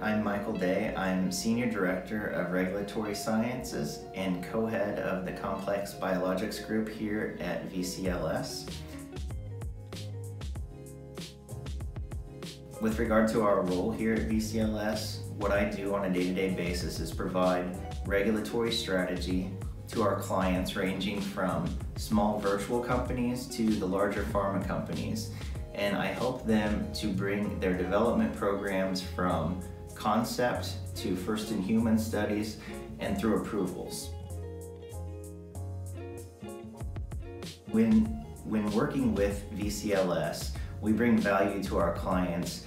I'm Michael Day. I'm Senior Director of Regulatory Sciences and co-head of the Complex Biologics Group here at VCLS. With regard to our role here at VCLS, what I do on a day-to-day -day basis is provide regulatory strategy to our clients ranging from small virtual companies to the larger pharma companies and I help them to bring their development programs from concept to first in human studies and through approvals. When, when working with VCLS, we bring value to our clients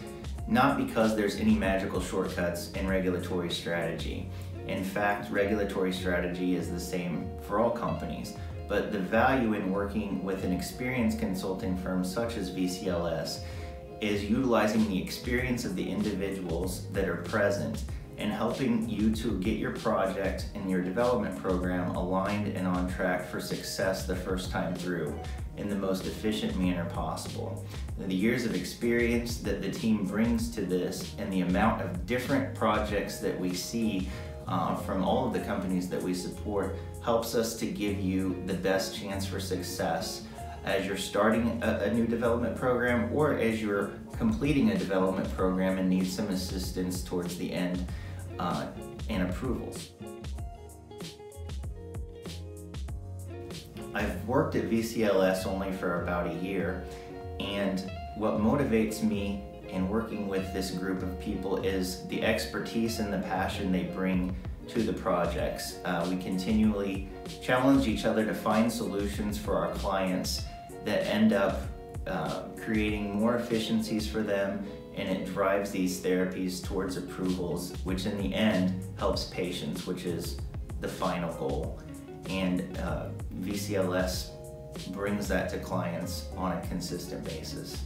not because there's any magical shortcuts in regulatory strategy. In fact, regulatory strategy is the same for all companies but the value in working with an experienced consulting firm such as VCLS is utilizing the experience of the individuals that are present and helping you to get your project and your development program aligned and on track for success the first time through in the most efficient manner possible. The years of experience that the team brings to this and the amount of different projects that we see uh, from all of the companies that we support helps us to give you the best chance for success as you're starting a, a, new development program or as you're completing a development program and need some assistance towards the end uh, and approvals. I've worked at VCLS only for about a year and what motivates me in working with this group of people is the expertise and the passion they bring to the projects. Uh, we continually challenge each other to find solutions for our clients that end up uh, creating more efficiencies for them and it drives these therapies towards approvals, which in the end helps patients, which is the final goal. And uh, VCLS brings that to clients on a consistent basis.